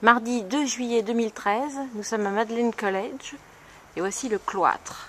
Mardi 2 juillet 2013, nous sommes à Madeleine College et voici le cloître.